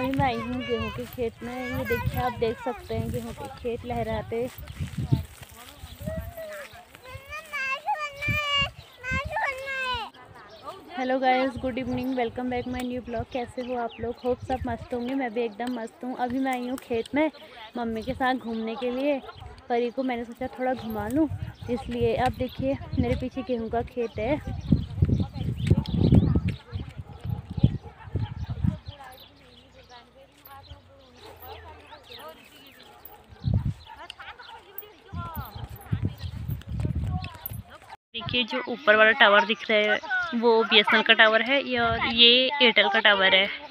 मैं आई हूँ गेहूँ के खेत में। ये देखिए, आप देख सकते हैं गेहूँ के खेत लहराते। Hello guys good evening welcome back my new blog कैसे हो आप लोग? होप सब मस्त होंगे। मैं भी एकदम मस्त हूँ। अभी मैं आई हूँ खेत में मम्मी के साथ घूमने के लिए। परी को मैंने सोचा थोड़ा घुमा लूँ, इसलिए आप देखिए, मेरे पीछे गेहूँ का खेत है। देखिए जो ऊपर वाला टावर दिख रहा है, वो बी का टावर है और ये एयरटेल का टावर है?